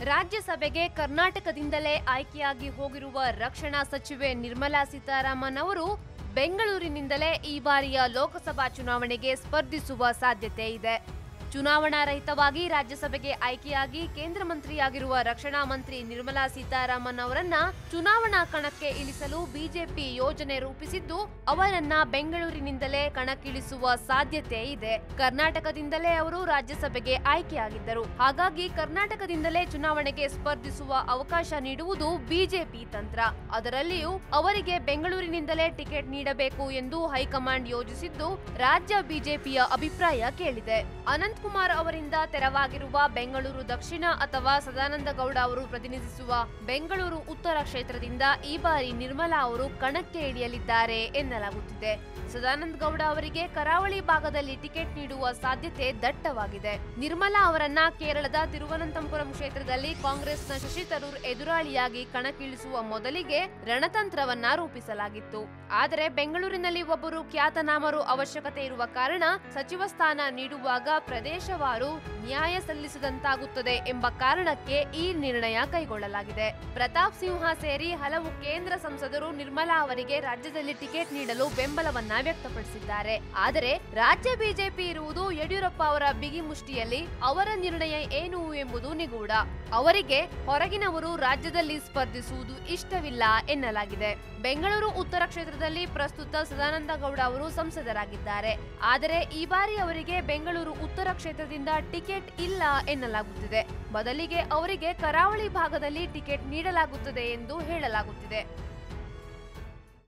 ರಾಜ್ಯಸಭೆಗೆ ಕರ್ನಾಟಕದಿಂದಲೇ ಆಯ್ಕೆಯಾಗಿ ಹೋಗಿರುವ ರಕ್ಷಣಾ ಸಚಿವೆ ನಿರ್ಮಲಾ ಸೀತಾರಾಮನ್ ಅವರು ಬೆಂಗಳೂರಿನಿಂದಲೇ ಈ ಬಾರಿಯ ಲೋಕಸಭಾ ಚುನಾವಣೆಗೆ ಸ್ಪರ್ಧಿಸುವ ಸಾಧ್ಯತೆ ಇದೆ. ಚುನಾವಣಾ ರಹಿತವಾಗಿ ರಾಜ್ಯಸಭೆಗೆ ಆಯ್ಕೆಯಾಗಿ ಕೇಂದ್ರ ಮಂತ್ರಿಯಾಗಿರುವ ರಕ್ಷಣಾ ಮಂತ್ರಿ ನಿರ್ಮಲಾ ಸೀತಾರಾಮನ್ ಅವರನ್ನ ಚುನಾವಣಾ ಕಣಕ್ಕೆ ಇಳಿಸಲು ಬಿಜೆಪಿ ಯೋಜನೆ ರೂಪಿಸಿದ್ದು, ಅವರನ್ನ ಬೆಂಗಳೂರಿನಿಂದಲೇ ಕಣಕ್ಕಿಳಿಸುವ ಸಾಧ್ಯತೆ ಇದೆ. ಕರ್ನಾಟಕದಿಂದಲೇ ಅವರು ರಾಜ್ಯಸಭೆಗೆ ಆಯ್ಕೆಯಾಗಿದ್ದರು. ಹಾಗಾಗಿ ಕರ್ನಾಟಕದಿಂದಲೇ ಚುನಾವಣೆಗೆ ಸ್ಪರ್ಧಿಸುವ ಅವಕಾಶ ನೀಡುವುದು ಬಿಜೆಪಿ ತಂತ್ರ. ಅದರಲ್ಲಿಯೂ ಅವರಿಗೆ ಬೆಂಗಳೂರಿನಿಂದಲೇ ಟಿಕೆಟ್ ನೀಡಬೇಕು ಎಂದು ಹೈಕಮಾಂಡ್ ಯೋಜಿಸಿದ್ದು, ರಾಜ್ಯ ಬಿಜೆಪಿಯ ಅಭಿಪ್ರಾಯ ಕೇಳಿದೆ. ಅನಂತ್ ಕುಮಾರ್ ಅವರಿಂದ ತೆರವಾಗಿರುವ ಬೆಂಗಳೂರು ದಕ್ಷಿಣ ಅಥವಾ ಸದಾನಂದ ಗೌಡ ಅವರು ಪ್ರತಿನಿಧಿಸುವ ಬೆಂಗಳೂರು ಉತ್ತರ ಕ್ಷೇತ್ರದಿಂದ ಈ ಬಾರಿ ನಿರ್ಮಲಾ ಅವರು ಕಣಕ್ಕೆ ಇಳಿಯಲಿದ್ದಾರೆ ಎನ್ನಲಾಗುತ್ತಿದೆ. ಸದಾನಂದ ಗೌಡ ಅವರಿಗೆ ಕರಾವಳಿ ಭಾಗದಲ್ಲಿ ಟಿಕೆಟ್ ನೀಡುವ ಸಾಧ್ಯತೆ ದಟ್ಟವಾಗಿದೆ. ನಿರ್ಮಲಾ ಅವರನ್ನ ಕೇರಳದ ತಿರುವನಂತಪುರಂ ಕ್ಷೇತ್ರದಲ್ಲಿ ಕಾಂಗ್ರೆಸ್ನ ಶಶಿ ತರೂರ್ ಎದುರಾಳಿಯಾಗಿ ಕಣಕ್ಕಿಳಿಸುವ ಮೊದಲಿಗೆ ರಣತಂತ್ರವನ್ನ ರೂಪಿಸಲಾಗಿತ್ತು. ಆದರೆ ಬೆಂಗಳೂರಿನಲ್ಲಿ ಒಬ್ಬರು ಖ್ಯಾತನಾಮರು ಅವಶ್ಯಕತೆ ಇರುವ ಕಾರಣ ಸಚಿವ ಸ್ಥಾನ ನೀಡುವಾಗ ಪ್ರದೇಶವಾರು ನ್ಯಾಯ ಸಲ್ಲಿಸಿದಂತಾಗುತ್ತದೆ ಎಂಬ ಕಾರಣಕ್ಕೆ ಈ ನಿರ್ಣಯ ಕೈಗೊಳ್ಳಲಾಗಿದೆ. ಪ್ರತಾಪ್ ಸಿಂಹ ಸೇರಿ ಹಲವು ಕೇಂದ್ರ ಸಂಸದರು ನಿರ್ಮಲಾ ಅವರಿಗೆ ರಾಜ್ಯದಲ್ಲಿ ಟಿಕೆಟ್ ನೀಡಲು ಬೆಂಬಲವನ್ನ ವ್ಯಕ್ತಪಡಿಸಿದ್ದಾರೆ. ಆದರೆ ರಾಜ್ಯ ಬಿಜೆಪಿ ಇರುವುದು ಯಡಿಯೂರಪ್ಪ ಅವರ ಬಿಗಿ ಮುಷ್ಟಿಯಲ್ಲಿ ಅವರ ನಿರ್ಣಯ ಏನು ಎಂಬುದು ನಿಗೂಢ. ಅವರಿಗೆ ಹೊರಗಿನವರು ರಾಜ್ಯದಲ್ಲಿ ಸ್ಪರ್ಧಿಸುವುದು ಇಷ್ಟವಿಲ್ಲ ಎನ್ನಲಾಗಿದೆ. ಬೆಂಗಳೂರು ಉತ್ತರ ಕ್ಷೇತ್ರದಲ್ಲಿ ಪ್ರಸ್ತುತ ಸದಾನಂದ ಗೌಡ ಅವರು ಸಂಸದರಾಗಿದ್ದಾರೆ. ಆದರೆ ಈ ಬಾರಿ ಅವರಿಗೆ ಬೆಂಗಳೂರು ಉತ್ತರ ಕ್ಷೇತ್ರದಿಂದ ಟಿಕೆಟ್ ಇಲ್ಲ ಎನ್ನಲಾಗುತ್ತಿದೆ. ಬದಲಿಗೆ ಅವರಿಗೆ ಕರಾವಳಿ ಭಾಗದಲ್ಲಿ ಟಿಕೆಟ್ ನೀಡಲಾಗುತ್ತದೆ ಎಂದು ಹೇಳಲಾಗುತ್ತಿದೆ.